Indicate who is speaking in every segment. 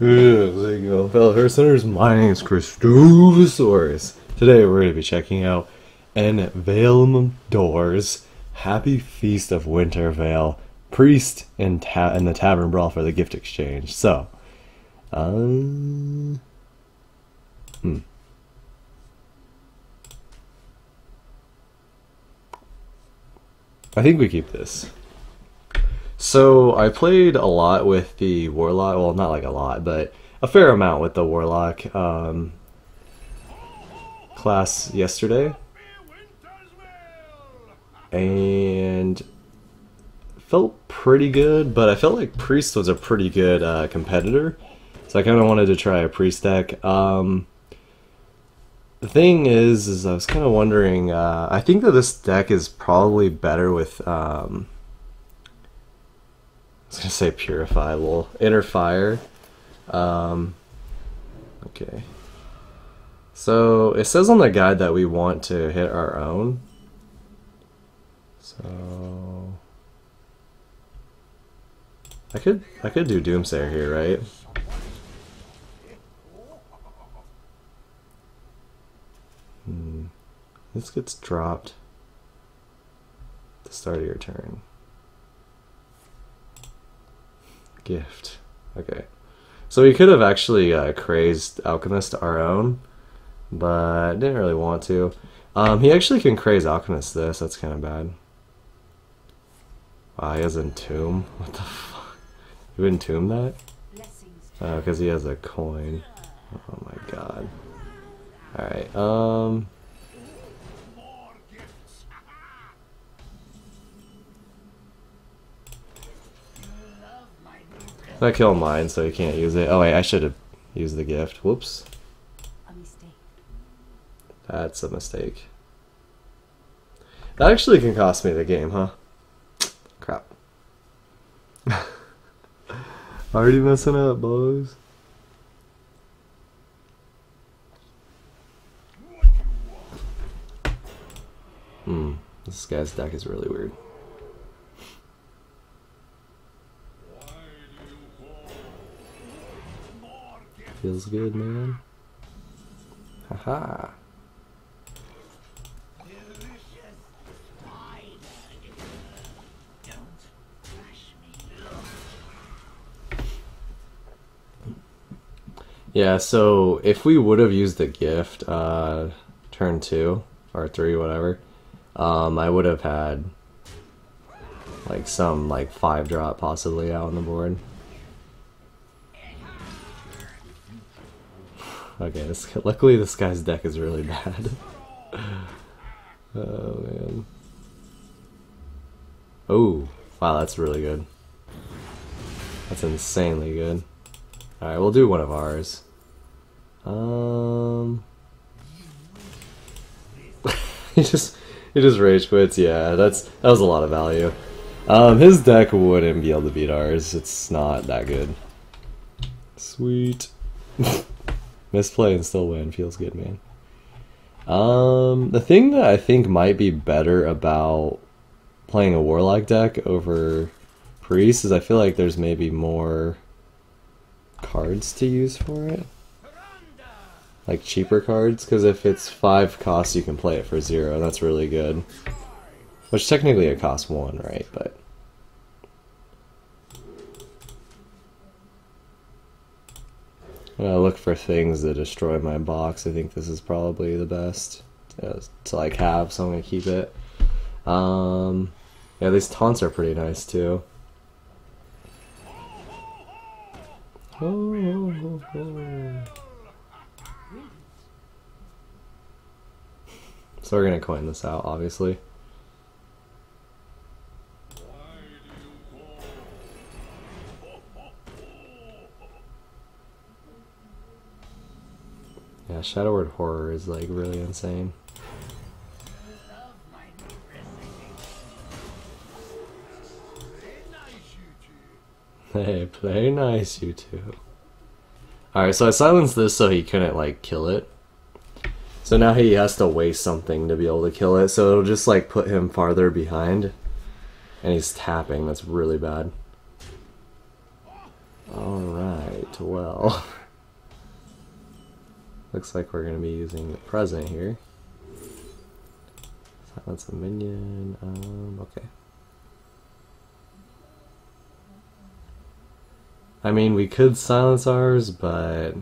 Speaker 1: there you go, fellow Earth Centers. My name is Christosaurus. Today we're going to be checking out En Doors Happy Feast of Winter Veil Priest and, ta- and the Tavern Brawl for the gift exchange. So, um, hmm. I think we keep this. So I played a lot with the Warlock. Well, not like a lot, but a fair amount with the Warlock um, class yesterday, and felt pretty good. But I felt like Priest was a pretty good uh, competitor, so I kind of wanted to try a Priest deck. Um, the thing is, is I was kind of wondering. Uh, I think that this deck is probably better with. Um, was gonna say purify. Well, inner fire. Um, okay. So it says on the guide that we want to hit our own. So I could I could do Doomsayer here, right? Hmm. This gets dropped the start of your turn. Gift. Okay. So we could have actually uh, crazed Alchemist our own, but didn't really want to. Um, he actually can craze Alchemist this. That's kind of bad. Wow, he has Entomb. What the fuck? You Entomb that? Oh, because he has a coin. Oh my god. Alright, um... I kill mine, so he can't use it. Oh wait, I should have used the gift. Whoops.
Speaker 2: A mistake.
Speaker 1: That's a mistake. That actually can cost me the game, huh? Crap. Already messing up, boys. Hmm, this guy's deck is really weird. Feels good, man. Haha. Yeah, so if we would have used the gift, uh, turn two or three, whatever, um, I would have had like some like five drop possibly out on the board. Okay, this, luckily this guy's deck is really bad. oh man. Oh, wow, that's really good. That's insanely good. Alright, we'll do one of ours. Um He just he just rage quits, yeah, that's that was a lot of value. Um his deck wouldn't be able to beat ours. It's not that good. Sweet. Misplay and still win. Feels good, man. Um, the thing that I think might be better about playing a Warlock deck over Priest is I feel like there's maybe more cards to use for it. Like cheaper cards, because if it's 5 costs, you can play it for 0, and that's really good. Which technically it costs 1, right? But When I look for things that destroy my box, I think this is probably the best uh, to like have, so I'm gonna keep it. Um, yeah, these taunts are pretty nice too. So we're gonna coin this out, obviously. Yeah, Shadow Word Horror is like really insane. Hey, play nice, you two. Alright, so I silenced this so he couldn't, like, kill it. So now he has to waste something to be able to kill it, so it'll just, like, put him farther behind. And he's tapping, that's really bad. Alright, well. Looks like we're going to be using the present here. Silence a minion. Um, okay. I mean, we could silence ours, but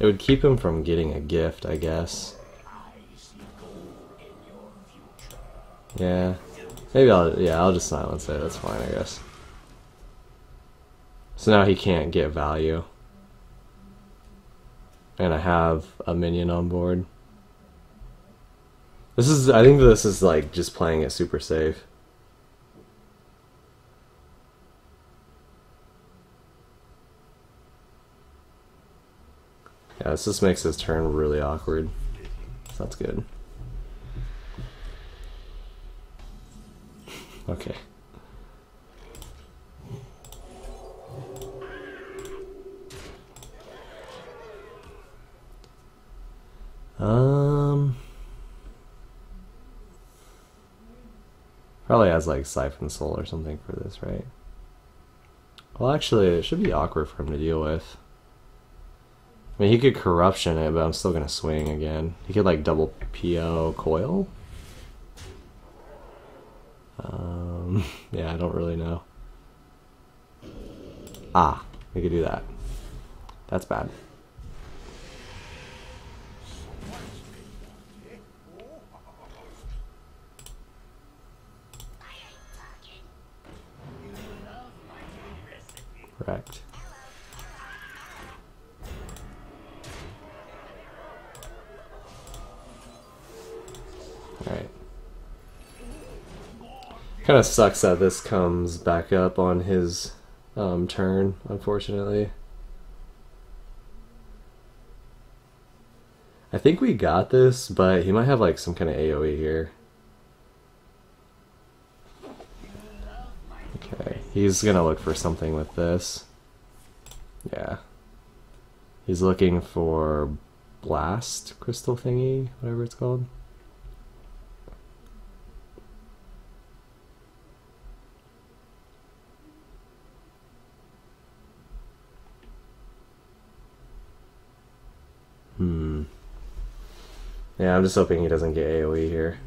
Speaker 1: it would keep him from getting a gift, I guess. Yeah. Maybe I'll, yeah, I'll just silence it. That's fine, I guess. So now he can't get value. And I have a minion on board. This is, I think this is like just playing it super safe. Yeah, this just makes his turn really awkward. That's good. okay. Um, probably has like Siphon Soul or something for this, right? Well, actually, it should be awkward for him to deal with. I mean, he could corruption it, but I'm still gonna swing again. He could like double PO coil. Um, yeah, I don't really know. Ah, we could do that. That's bad. Alright. Kind of sucks that this comes back up on his um, turn, unfortunately. I think we got this, but he might have like some kind of AoE here. Okay, he's gonna look for something with this. Yeah. He's looking for blast crystal thingy, whatever it's called. Yeah, I'm just hoping he doesn't get AoE here.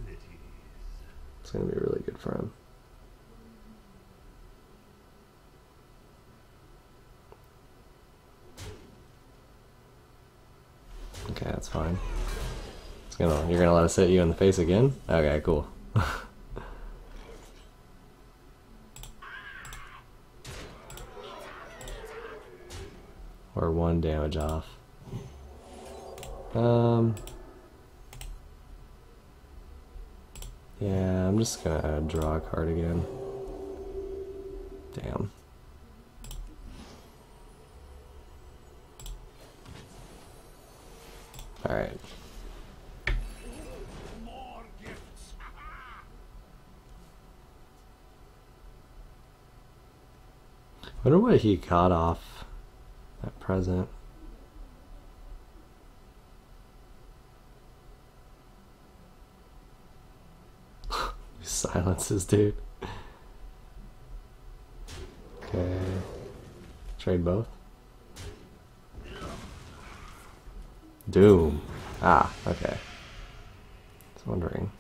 Speaker 1: It's gonna be really good for him. Okay, that's fine. It's gonna you're gonna let us hit you in the face again? Okay, cool. or one damage off. Um Yeah, I'm just gonna draw a card again. Damn. Alright. wonder what he got off that present. Silences, dude. Okay. Trade both. Doom. Ah, okay. Was wondering.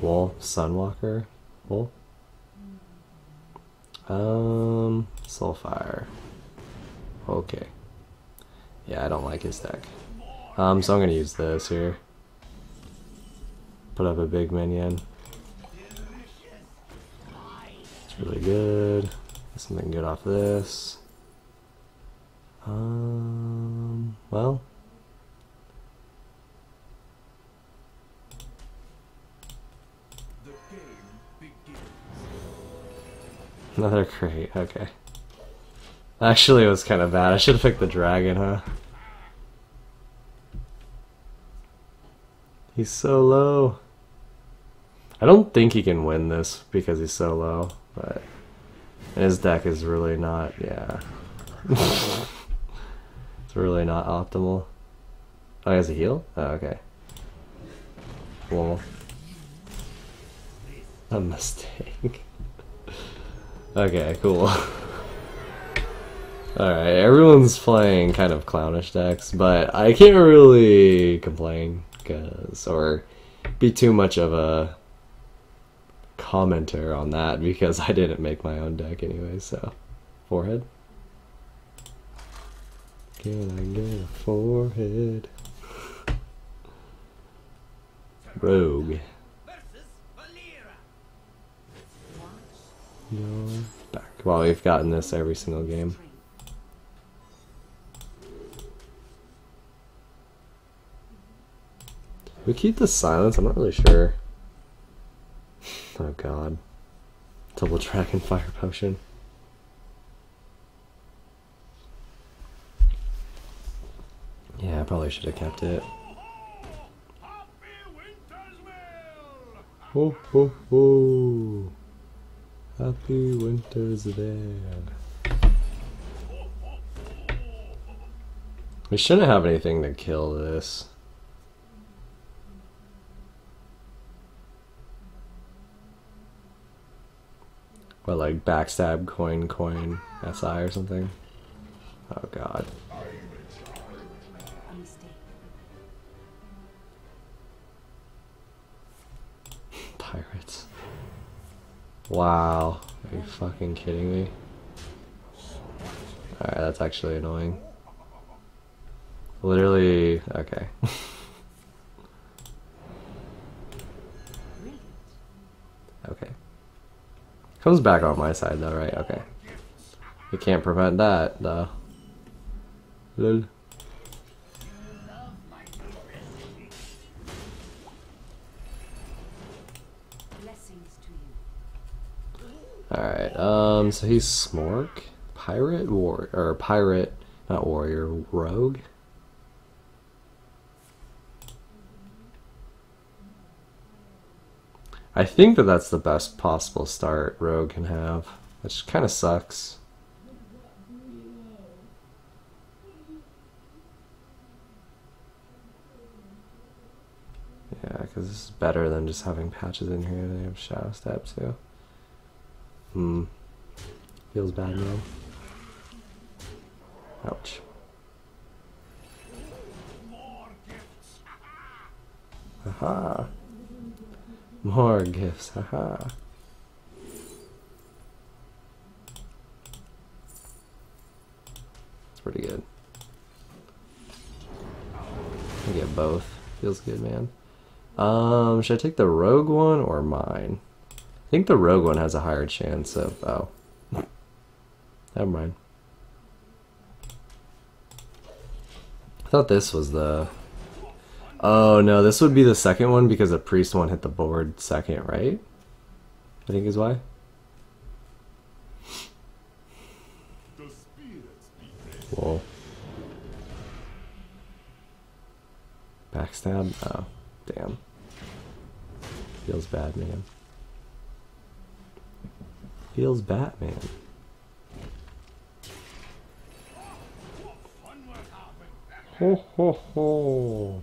Speaker 1: Wall, Sunwalker, Wall. Um, Soulfire. Okay. Yeah, I don't like his deck. Um, so I'm gonna use this here. Put up a big minion. It's really good. Get something good off this. Um, well. Another crate, okay. Actually, it was kind of bad. I should have picked the dragon, huh? He's so low. I don't think he can win this because he's so low, but his deck is really not, yeah. it's really not optimal. Oh, he has a heal? Oh, okay. Well, a mistake. okay, cool. Alright, everyone's playing kind of clownish decks, but I can't really complain, cause, or be too much of a commenter on that because I didn't make my own deck anyway, so. Forehead? Can I get a forehead? Rogue. No. Back. Well, we've gotten this every single game. We keep the silence? I'm not really sure. Oh god. Double dragon fire potion. Yeah, I probably should have kept it. Ho ho ho! Happy winter's there. We shouldn't have anything to kill this. What, like backstab coin coin SI or something? Oh god. Pirates. Wow. Are you fucking kidding me? Alright, that's actually annoying. Literally, okay. Comes back on my side though, right? Okay. You can't prevent that, though. Lol. Alright, um, so he's Smork? Pirate? War or pirate, not warrior, rogue? I think that that's the best possible start Rogue can have, which kind of sucks. Yeah, because this is better than just having patches in here. They have shadow step too. Hmm. Feels bad, man. Ouch. Aha. More gifts, haha. It's pretty good. I get both. Feels good, man. Um, should I take the rogue one or mine? I think the rogue one has a higher chance of... Oh. Never mind. I thought this was the Oh no, this would be the second one because the priest one hit the board second, right? I think is why. Whoa. Backstab? Oh, damn. Feels bad, man. Feels Batman. Ho ho ho.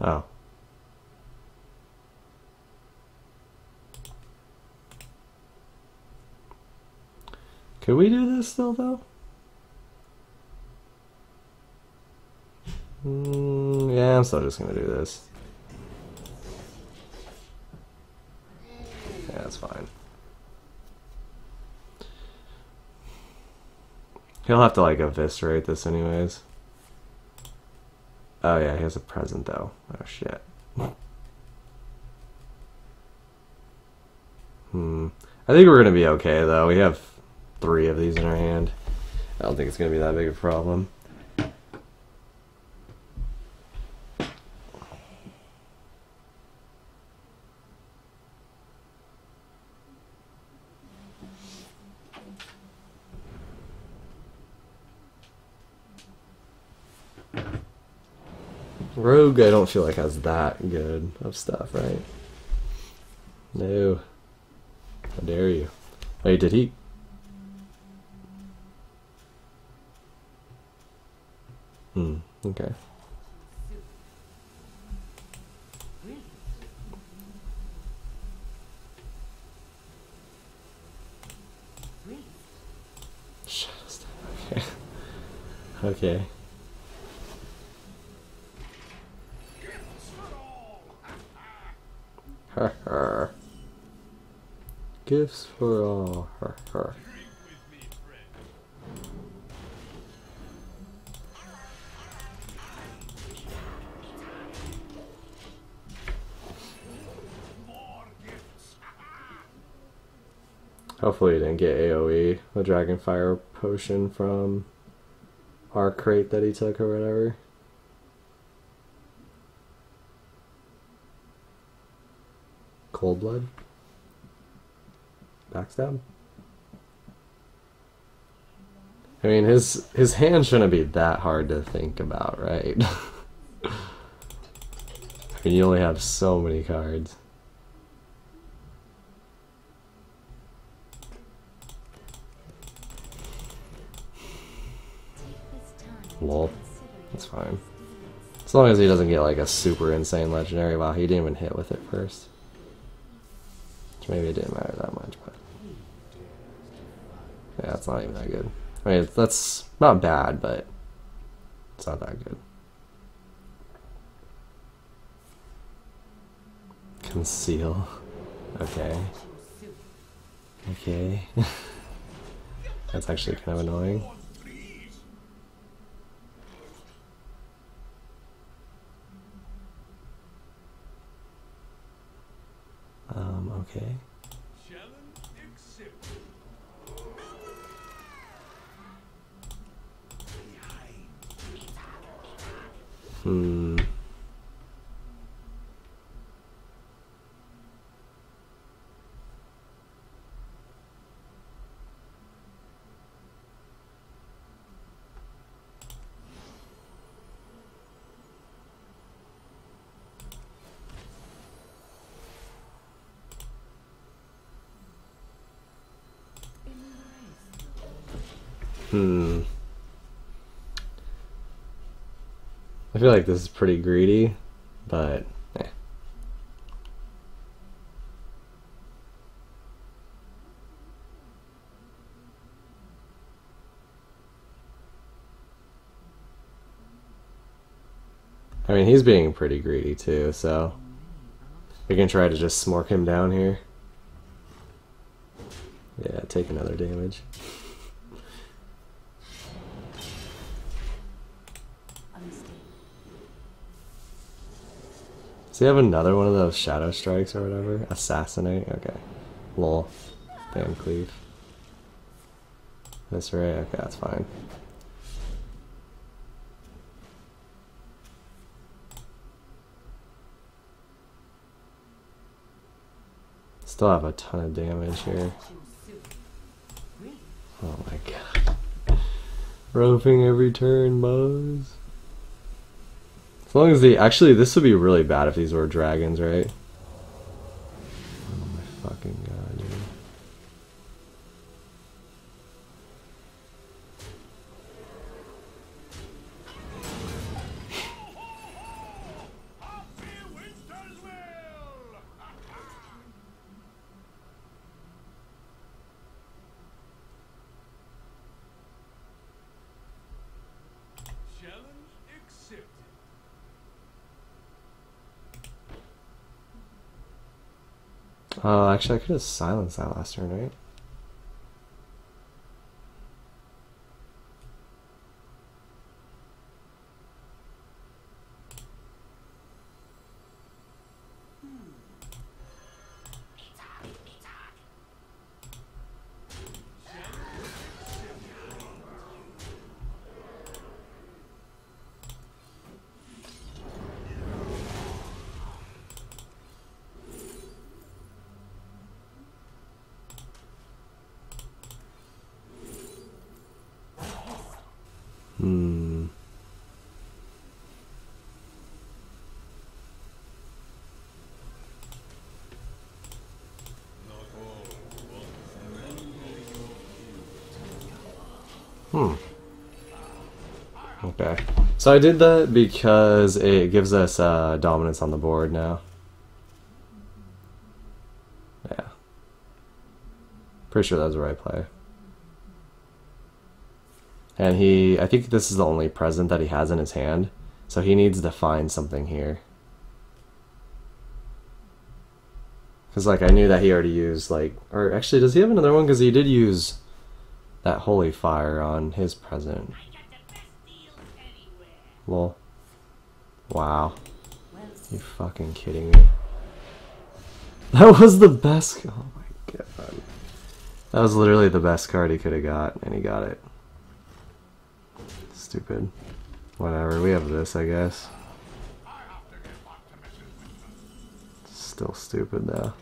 Speaker 1: Oh. Could we do this still, though? Mm, yeah, I'm still just gonna do this. Yeah, that's fine. He'll have to, like, eviscerate this anyways. Oh yeah, he has a present though. Oh shit. Hmm. I think we're gonna be okay though. We have three of these in our hand. I don't think it's going to be that big a problem. Rogue, I don't feel like has that good of stuff, right? No. How dare you? Wait, did he Hmm, okay. Okay. okay. Gifts for all. Her her. Hopefully he didn't get AoE, the Dragonfire potion from our crate that he took or whatever. Cold blood? Backstab? I mean, his his hand shouldn't be that hard to think about, right? I mean, you only have so many cards. Lol. That's fine. As long as he doesn't get like a super insane legendary. Wow, he didn't even hit with it first. Which maybe it didn't matter that much, but. Yeah, it's not even that good. I mean, that's not bad, but it's not that good. Conceal. Okay. Okay. that's actually kind of annoying. Um, okay. Hmm. Hmm. I feel like this is pretty greedy, but eh. I mean, he's being pretty greedy too, so we can try to just smork him down here. Yeah, take another damage. Does he have another one of those shadow strikes or whatever? Assassinate? Okay. Lol. Damn cleave. This right? Okay, that's fine. Still have a ton of damage here. Oh my god. Roping every turn, boys. As long as the actually this would be really bad if these were dragons, right? Oh my fucking god, dude. Oh, actually, I could have silenced that last turn, right? Hmm. Okay. So I did that because it gives us uh, dominance on the board now. Yeah. Pretty sure that was the right play. And he, I think this is the only present that he has in his hand. So he needs to find something here. Because, like, I knew that he already used, like, or actually, does he have another one? Because he did use that holy fire on his present. Well, wow. You fucking kidding me? That was the best. Oh my god. That was literally the best card he could have got, and he got it. Stupid. Whatever, we have this, I guess. Still stupid, though.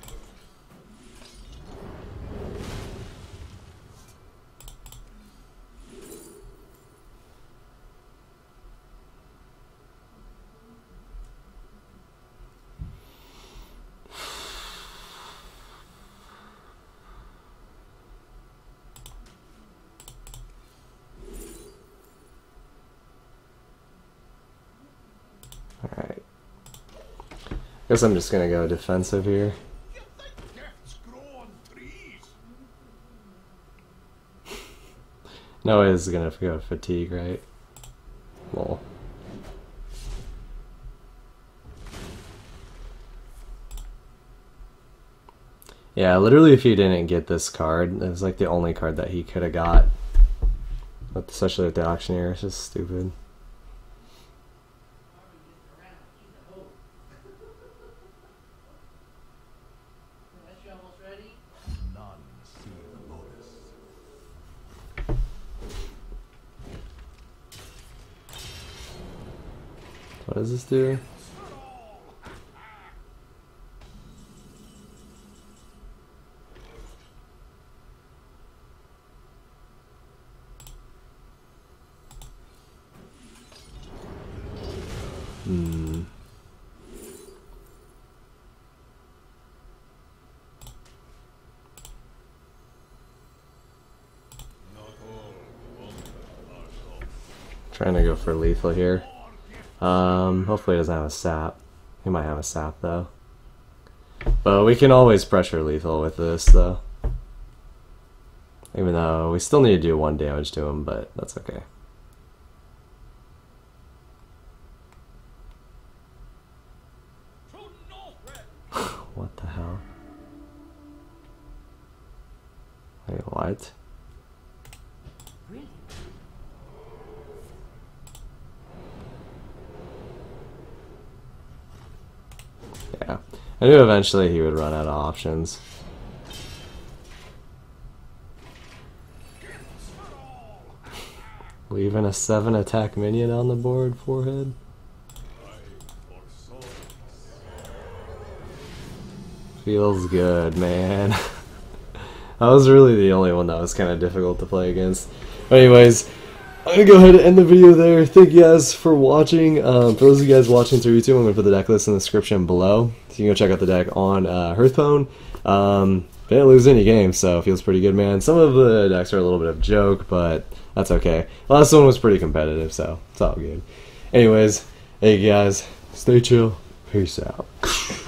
Speaker 1: Guess I'm just gonna go defensive here. No way is gonna go fatigue, right? Lol. Yeah, literally if he didn't get this card, it was like the only card that he could have got. Especially with the auctioneer, it's just stupid. What does this do? Hmm. Trying to go for lethal here. Um, hopefully he doesn't have a sap. He might have a sap though. But we can always pressure lethal with this though. Even though we still need to do one damage to him, but that's okay. what the hell? Wait, what? Yeah. I knew eventually he would run out of options. Leaving a 7 attack minion on the board, forehead. Feels good, man. I was really the only one that was kind of difficult to play against. But anyways, I'm gonna go ahead and end the video there. Thank you guys for watching. Um, for those of you guys watching through YouTube, I'm gonna put the deck list in the description below. So you can go check out the deck on uh, Hearthstone. Um, didn't lose any games, so it feels pretty good, man. Some of the decks are a little bit of joke, but that's okay. Last one was pretty competitive, so it's all good. Anyways, hey guys, stay chill. Peace out.